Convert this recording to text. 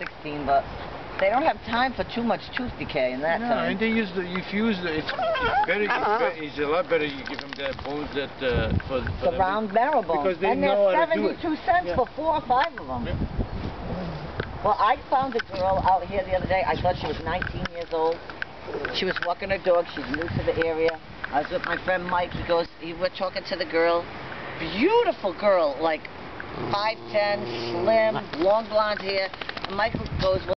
16, but they don't have time for too much tooth decay in that No, time. and they use the, if you use the, it's better, it's, be- it's a lot better you give them the bones that, uh, for, for the them. round marrow bone. Because they and know they're how to do it. 72 cents Yeah. for four or five of them. Yeah. Well, I found a girl out here the other day. I thought she was 19 years old. She was walking her dog. She's new to the area. I was with my friend Mike. He goes, he, we're talking to the girl. Beautiful girl, like 5'10", slim, long blonde hair. Mike goes,